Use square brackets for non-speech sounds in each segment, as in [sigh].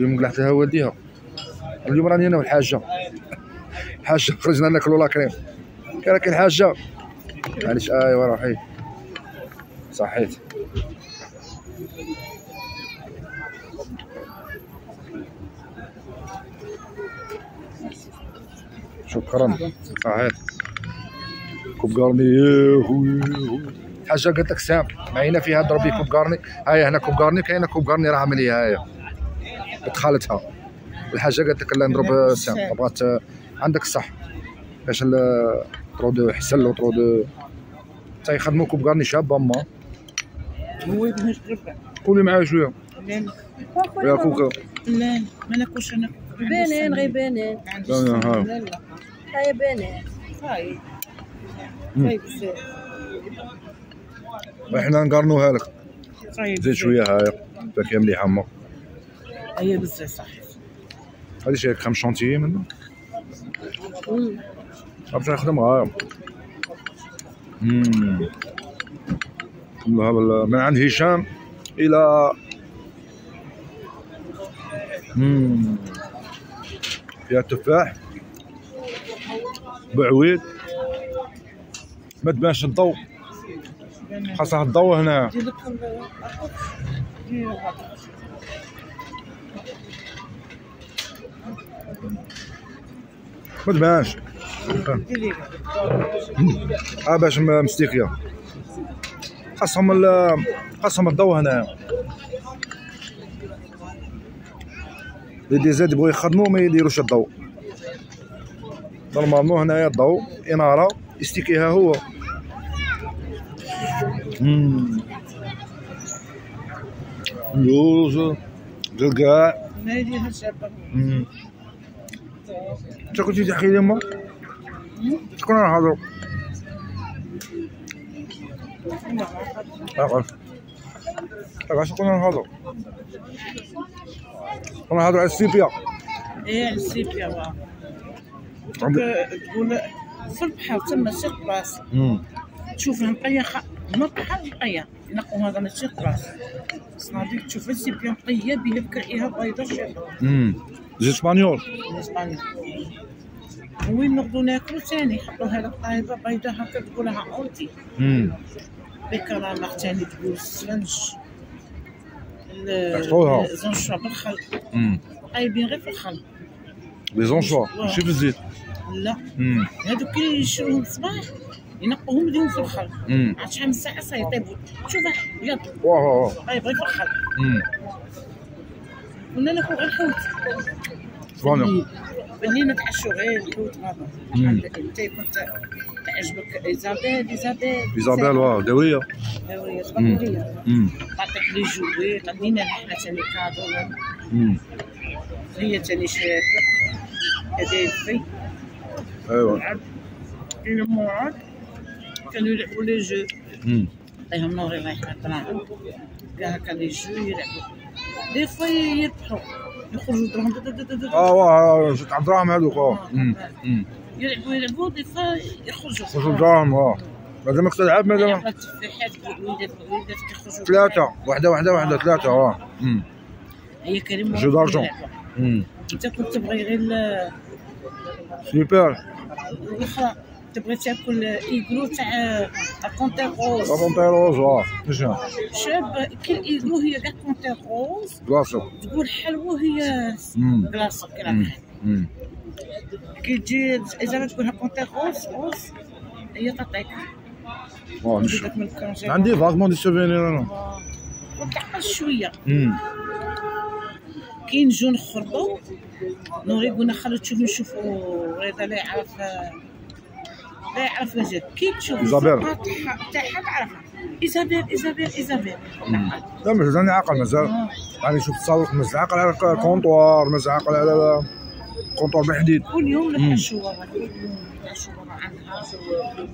اليوم قلعتها والديها. اليوم راني أنا والحاجة. الحاجة خرجنا ناكلوا لا كريم. قال لك الحاجة. معليش أيوا روحي صحيت. شكرا. صحيح كوب كارني حاجة قالت لك سام معينا فيها ضربي كوب كارني هاي هنا كوب كارني كاينة كوب كارني راه عملية هاي. بنت خالتها الحاجة قالت لك لا نضرب سام. بغات عندك الصح باش طرو دو حسن وطرو دو تا يخدموا كوب كارني شابه ما هو بنش ربع قولي معايا شوية. لا يا كوكا لا ما ناكلش أنا. بنين غير بنين. عندي لا، لا،. ها. هاي. بنين. هاي. هاي بزاف إحنا نقارنوها لك. هاي زيد. شوية هاي. فاكهه مليحة ما هي بزاف صح. هذه شي كريم شونتيي منه؟ باش نخدم غاية؟ مم. كملوها بال- من عند هشام إلى مم. فيها تفاح بعويد ما تبانش الضوء خاصها الضوء هنا دير لك ال- دير هذا. ما تبانش ديري آه باش م- مستيكيه خاصهم ال- خاصهم الضوء هنا اللي زاد يبغوا يخدموا ما يديروش الضوء. نورمالمون هنايا الضوء إنارة يستيكيها هو. مم. لوز قلقاع ما شابه شكون اقف شكون نهضروا نهضروا على السيبيا إيه على السيبيا واه عندك- تقول في البحر تما سير مم. تشوف خ... ما بحال نقية ينقوا هذا ماشي خلاص صناديق تشوف السيبيا نقية بها بكرعيها بيضة شابة مم. زيت اسبانيول وين نغدو ناكلو ثاني يحطوها لك طايبة بيضة هكا تقولها اونتي مم. بكرامة ثاني تقول السفنج. الزنشوة بالخل. طايبين غير في الخل لي زونشوا ماشي بالزيت لا مم. هادو كي يشروهم الصباح ينقوهم يديهم في الخل. عاد شحال من ساعة سيطيبوا شوف بيض واه واه طايب غير في الخل. كنا ناكل غير الحوت اسبانيول بالليل نتعشوا غير الحوت هذا. أنت كنت تعجبك إيزابيل إيزابيل. إيزابيل واه داوية. صغيرة مم. تعطيك لي جوي غدينا حنا ثاني كادو. هي ثاني شات كدايفي ايوا عاد. كاين موعد كانوا يلعبوا لي جو. مم. عليهم نوري الله يحفظ دراهم كاع هكا لي جو يلعبوا. دي فوا يربحوا يخرجوا دراهم دا. آه واه الدراهم هذوك آه مم. مم. يلعبوا يلعبوا دي فوا يخرجوا خرجوا الدراهم آه مادامك تلعب مادام يلعبوا التفاحات ثلاثة واحدة واحدة واحدة ثلاثة آه. هي كريم جو دارجون. أنت كنت تبغي غير سوبر الاخرى تبغي تاكل ايغلو تاع كونتي روز طابونتي روز آه شنو شاب كي الايغلو هي كاع كونتي روز بلاصة تقول حلوة هي مم. كي. كي تجي اذا ما تقولها كونتي روز هي تعطيك. آه الكونجي عندي فاغمون دي سوفينير أنا. وتعقل شوية. مم. كاين جون خرطو نوري قلنا خلو تشوف نشوفوا رضا لا يعرف لا يعرف مجال كي تشوف. الصفحة تاعها- تعرفها إيزابيل إيزابيل إيزابيل. لا مازالني عاقل مازال آه. راني شفت تسوق مازال عاقل على الكونطوار مازال عاقل على الكونطوار بالحديد كل يوم مم. نتعشوا كل يوم نتعشوا عندها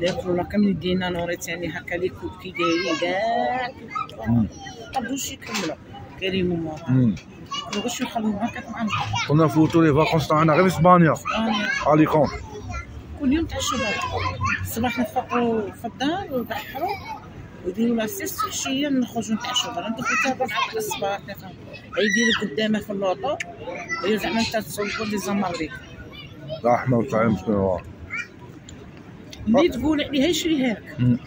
ياكلوا لنا كم يدينا نوري ثاني هكا لي كوب كي دايرين كاع. قدوش يكملوا كريم وماما مم. واش يخلوهم هكا معنا كنا نفوتوا لي فاكونس تاعنا غير في إسبانيا آه. اليكون كل يوم تعشوا بعض الصباح نفطروا في الدار ونبحروا ويديروا لا سيست عشيه نخرجوا نتعشوا برا ندخلوا حتى بعد الصباح نفهم يدير قدامه في اللوطو هي زعما انت تصور لي زمريك رحمة وطعم شنو اللي تقول عليها يشريها لك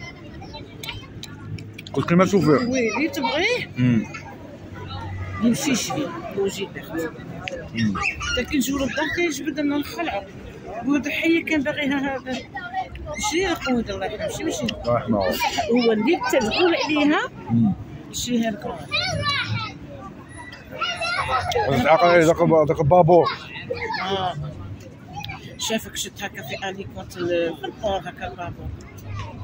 قلت كلمة شوفير. وي اللي تبغيه يمشي يشري. ويجي تحت كي نجيو للدار كيجبد لنا نخلعو حيه كان باغيها هذا شري قود الله يرحمه ماشي. ماشي هو اللي تقول عليها. يشريها لك. تعقل عليه ذاك البابور آه. شافك شت هكا في اليكوت البور هكا البابور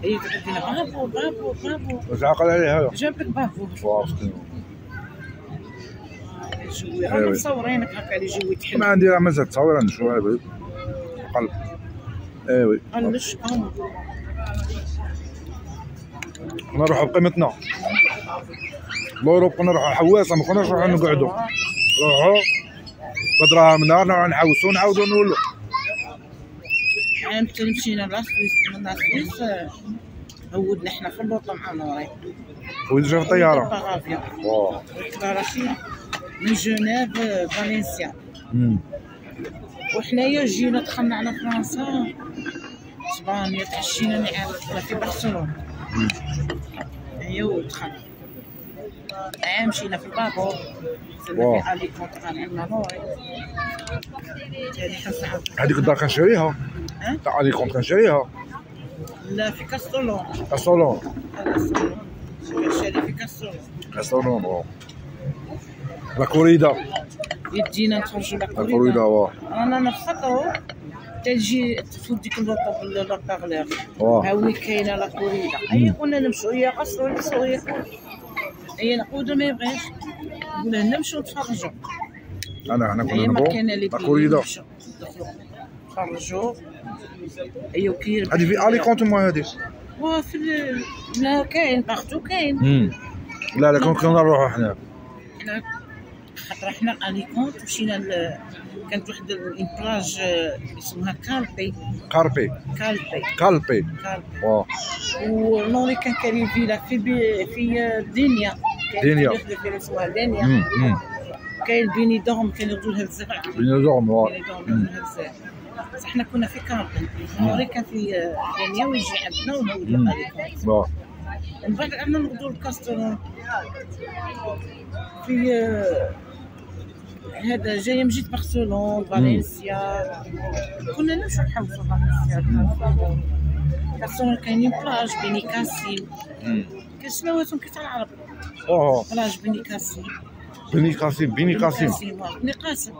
هي تقول لنا بابو بابو بابو. تعقل عليه هذا. جاب لك بابو. واو مسكين. جوي. رانا مصورينك هكا اللي جوي ما تحل عندي راه مازال تصاوير نشوف هذا قلب ايوي قلش قام نروحوا بقيمتنا. لوروب كنا نروحوا حواسه ما كناش نروحوا نقعدوا؟ نروحوا بدراهمنا نروحوا نحوسوا نعاودوا نولوا. عام تاني مشينا لاسويس من لاسويس آه، هودنا حنا في اللوطه مع نوري وين جا في الطيارة. باغافيا واو. رشيد من جنيف آه، فالنسيا. وحنايا جينا دخلنا على فرنسا اسبانيا تعشينا نعرف في برشلونة. ايوا ودخلنا. عام مشينا في البابور. زدنا في اليكونت كان عندنا هذيك الدار كنشريها ها؟ تاع كنشريها لا في كاستولون كاسولون هذا الصالون شاري في كاستولون كاسولون واو. لا كوريدا. يدينا نخرجوا لكوريدا واو رانا نخطروا تجي تفوت ديك اللوطه بالبارلور واو هاوي كاينة لا كوريدا هي كنا نمشوا هي قصروا نمشوا هي هي نقودوا ما يبغيش. نقول لها نمشوا نتفرجوا أنا هنا كنا هي نبغوا لا ندخلوا نتفرجوا ايوا كاين هذه في Alicante ما هذه؟ وفي ال- لا كاين باغتو كاين. لا لا كنا كنا نروحوا حنا. حنا خاطر حنا Alicante مشينا ل... كانت واحد une plage آه، اسمها Calpe Calpe Calpe Calpe واو ونوري كان كاين فيلا في بي... في آه، Denia كاين Denia. اسمها. كاين Benidorm كان يردوا لها بزاف Benidorm بزاف بصح حنا كنا في camping نوري كان في Denia ويجي عندنا. Alicante واو ومن بعد عندنا نغدو ال Castellón في هذا جاية من جهة برشلونة فالنسيا كنا نمشوا نحوسوا فالنسيا Castellón كاينين plage Benicàssim مم. كاين سماواتهم كيف العرب أوه. plage Benicàssim بني قاسم بني قاسم. بني قاسم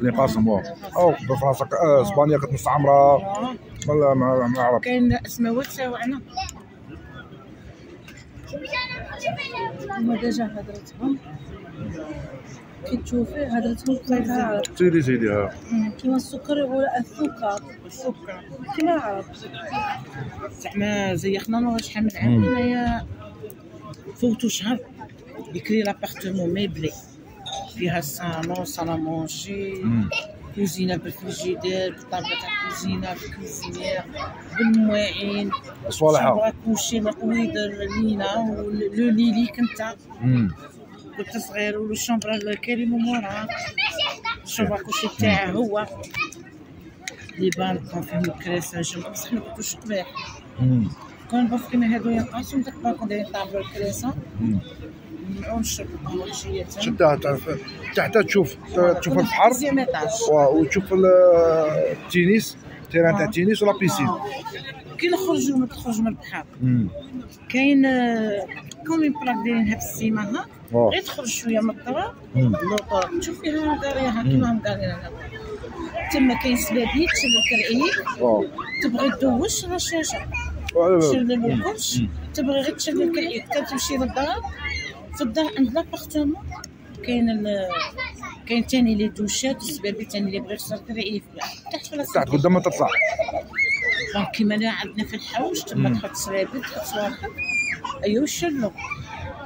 بني قاسم أو بفرنسا اسبانيا كانت مستعمره. ولا مع مع العرب كاين سماوات تاوعنا هما déjà هضرتهم كي تشوفي هضرتهم كيما العرب. سيدي سيدي ها. كيما السكر يقول السكر السكر. كيما العرب. زعما زيخنا نور شحال من عام مم. حنايا فوتو شهر بكري لابارتمون ميبلي. فيها صالون مونجي مم. كوزينة بالفريجيدير بالطابله تاع الكوزينه بالكوزينير بالمواعين. صوالحها كوشي القويد لينا ولو ليلي كنت. كنت صغير والشامبر الكريم مورا الشامبر كوشي تاعه هو. لي بالكون فيهم الكراسه جنب بصح ما كنتوش قباح مم. كون بوف كيما هادو ينقاسوا داك البالكون دايرين طابلو. نبيعو نشربو عشيه شدها تعرف تحت تشوف تشوف البحر وتشوف ال- التنس تيران تاع التنس ولا بيسين؟ كي نخرجوا من تخرج من البحر. كاين آه، كومين بلاك دايرينها في السيما ها. غير تخرج شوية من الطرا تشوف فيها داريها كيما هم دارين هنا. تما كاين سبابيك الكرعيك واو. تبغي تدوش واو. تشد الكرش تبغي غير تشد الكرعيك تمشي للدار. في الدار عند لابارتمون كاين كاين تاني لي دوشات السبابي تاني اللي بغى يخسر كرعيك تحت في تحت قدام ما تطلع. donc كيما لا عندنا في الحوش تما. تحط سرابي تحط صوالحك ايوا شلو.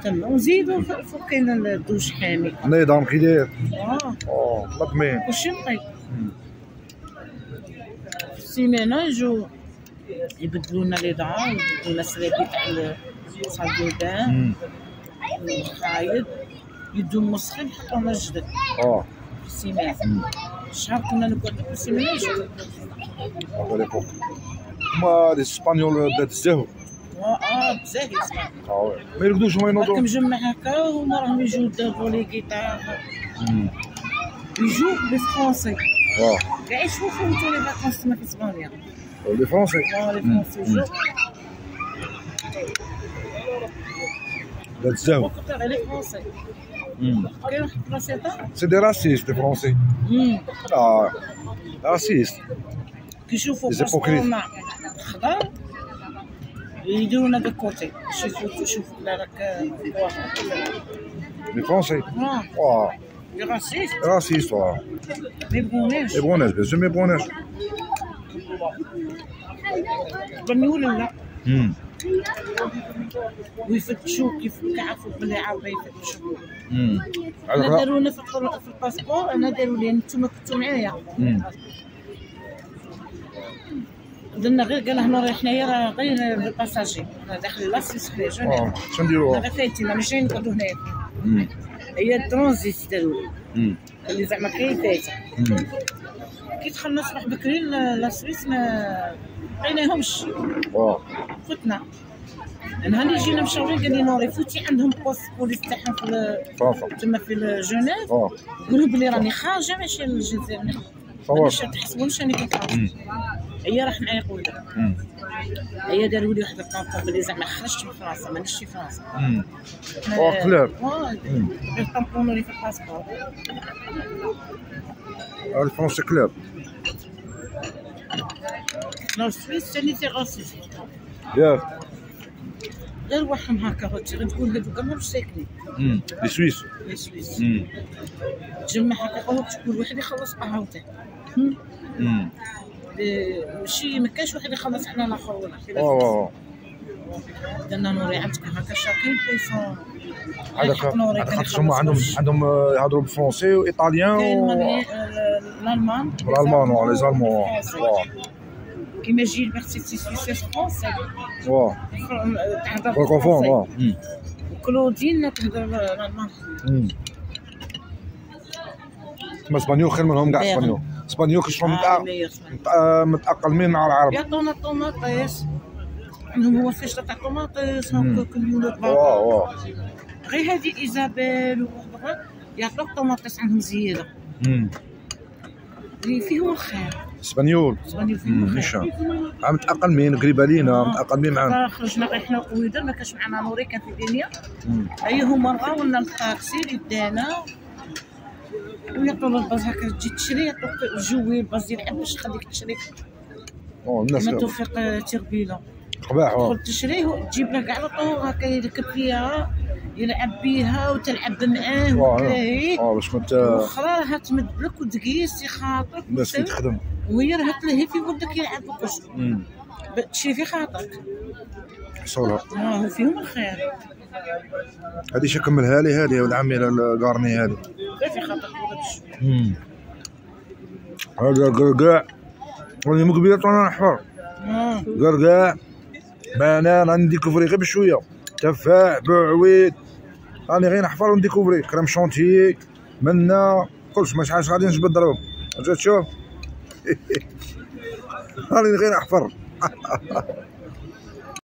تما. ونزيدو فوق كاين الدوش حامي. نظام كي داير آه. أوه مطمئن وش نقي مم. في السيمانة يجوا يبدلوا لنا لي دعاء يبدلوا لنا تاع bain مم. والخايد يدو موسخين حطونا جدد. آه في السيمان مم. شحال كنا نقعدو في السيمان نشوفو على l'époque هما les Espagnols بلاد الزهو آه بزاف يسمع آه. ما يرقدوش هما ينوضوا مجمع هكا وهما راهم يجوا يدربوا لي مم. يجوا بالفرونسي آه كاع يشوفوا انتو les vacances تما في اسبانيا les Français آه les. Français يجوا بلاد الزهو وقت غير les Français مم. كاين واحد البلاصيطه c'est des racistes les Français مم. آه racistes كيشوفوا Les hypocrites. باسبورنا خضر يديرونا de côté يشوفوا يشوفوا لا راك les Français آه آه les racistes racistes آه ما يبغوناش يبغوناش bien sûr ما يبغوناش بني ولا لا ويفتشوا كيف كيعرفوا بلي عارفه يفتشوا. أنا دارونا في الباسبور أنا داروا لي أنتم كنتوا معايا. درنا غير قال هنا راه حنايا راه غير ال passager راه داخل la Suisse خلي آه جوني شنو نديروا غير فايتين ماشي نقعدوا هنايا. هي الترانزيت داروا. اللي زعما كاين فايتة. كي دخلنا صباح بكري ل- la Suisse ما لقيناهمش آه فتنا نهار اللي جينا مشاورين قال لي نوري فوتي عندهم poste police تاعهم في تما في جنيف قولوا بلي راني خارجه ماشي للجزائر مانيش تحسبونيش راني مم. هي راح معايا مم. هي داروا لي واحد ال tampon بلي زعما خرجت من فرنسا مانيش في فرنسا. مم. غير طامبونوا لي في الباسبور. الفرنسي كلاب. la Suisse ثاني c'est raciste ياك غير وحهم هكا هوتي غير تقول هذوك ماهمش ساكنين مم. les Suisses. les Suisses. تجمع هكا قهوة كل واحد يخلص قهوته ماشي ما كانش واحد يخلص على الآخر ولا آه قلنا نوري عندك هكا شاكين بيسون هذاك نوري هذاك خاطر هما عندهم عندهم آه، يهضروا بالفرنسي و italien كاين و آه، الألمان. والالمان واه لي زالمون كيما جي البارتيتي سويسيس فرونسي واه تهضر فرانكوفون واه. وكلودين تهضر الألمان. تما اسبانيول خير منهم كاع باغي. اسبانيول. اسبانيول كيشربوا آه،. متأ- متأقلمين مع العرب. يعطونا طوماطيس. عندهم هو فاش تاع طوماطيس مم. هكا كل ولاد واه بابا واه غير هذه إيزابيل يعطوك طوماطيس عندهم زيادة. اللي فيهم الخير اسبانيول. اسبانيول فيهم نشان عا متأقلمين قريبة لينا آه. متأقلمين معانا خرجنا غير حنا وقويدة ما كانش معنا نوري كان في دنيا. مم. هي هما بغاو لنا الطاكسي اللي دانا ويعطونا الباز هكا تجي تشري يعطوك جوي الباز يلعب باش يخليك تشري آه الناس كما توفيق تربيله قباح تدخل تشريه وتجيب له كاع الطور هكا يركب فيها يلعب بيها وتلعب معاه وتلاهي آه باش كنت وأخرى راها تمد لك وتقيس يخاطرك الناس كي وتسوي. تخدم وهي راها تلهي في ولدك يلعب مم. تشري في خاطرك حصولها ما هو فيهم الخير هذه شي كملها لي هذه ولد عمي القارني هذه في خاطرك ولدك هذا قرقاع راني مقبلة وأنا نحفر آه. قرقاع بنان غن découvrir غير بشوية. تفاح بعويد راني غير نحفر ون découvrir crème chantilly منا كلش ما شحال غادي نجبد ضرب جات تشوف راني غير نحفر [laughs]